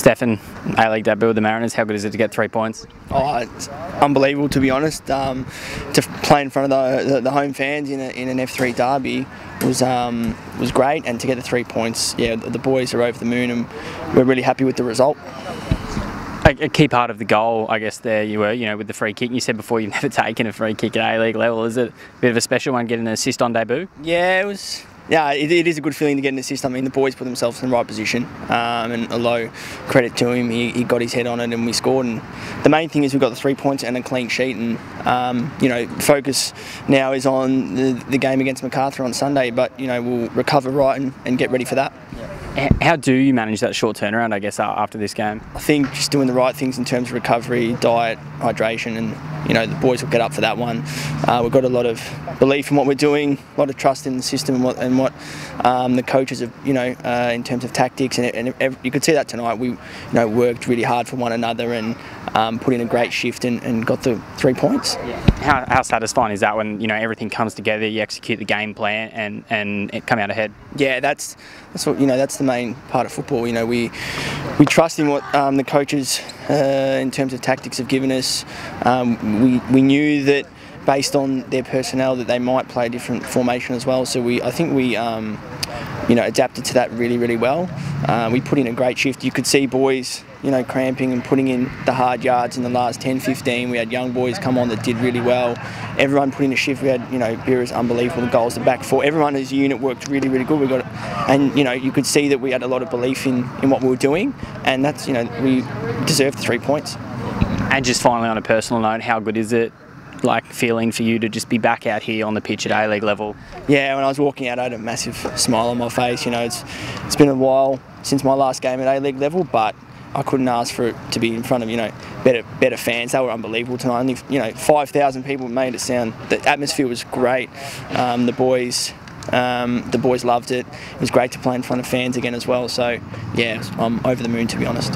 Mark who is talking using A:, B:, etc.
A: Stefan, A-League debut with the Mariners. How good is it to get three points?
B: Oh, it's unbelievable to be honest. Um, to play in front of the, the, the home fans in, a, in an F3 derby was um, was great, and to get the three points, yeah, the boys are over the moon, and we're really happy with the result.
A: A, a key part of the goal, I guess, there you were, you know, with the free kick. You said before you've never taken a free kick at A-League level. Is it a bit of a special one getting an assist on debut?
B: Yeah, it was yeah, it, it is a good feeling to get an assist. I mean, the boys put themselves in the right position, um, and Alou credit to him. He, he, got his head on it, and we scored. And the main thing is we got the three points and a clean sheet. And um, you know, focus now is on the, the, game against Macarthur on Sunday. But you know, we'll recover right and, and get ready for that.
A: How do you manage that short turnaround, I guess, after this game?
B: I think just doing the right things in terms of recovery, diet, hydration, and you know the boys will get up for that one. Uh, we've got a lot of belief in what we're doing, a lot of trust in the system and what, and what um, the coaches have, you know, uh, in terms of tactics, and, and every, you could see that tonight. We, you know, worked really hard for one another and um, put in a great shift and, and got the three points.
A: How, how, satisfying is that when you know everything comes together, you execute the game plan and and it come out ahead?
B: Yeah, that's that's what you know. That's the main part of football. You know, we we trust in what um, the coaches uh, in terms of tactics have given us. Um, we we knew that based on their personnel that they might play a different formation as well. So we I think we. Um, you know, adapted to that really, really well. Uh, we put in a great shift. You could see boys you know, cramping and putting in the hard yards in the last 10, 15. We had young boys come on that did really well. Everyone put in a shift. We had, you know, Bira's unbelievable goals, the back four. Everyone as a unit worked really, really good. We got, and you know, you could see that we had a lot of belief in in what we were doing, and that's, you know, we deserved three points.
A: And just finally, on a personal note, how good is it like feeling for you to just be back out here on the pitch at A League level?
B: Yeah, when I was walking out, I had a massive smile on my face. You know, it's it's been a while since my last game at A League level, but I couldn't ask for it to be in front of you know better better fans. They were unbelievable tonight. Only you know five thousand people made it sound. The atmosphere was great. Um, the boys. Um, the boys loved it. It was great to play in front of fans again as well. So, yeah, I'm over the moon to be honest.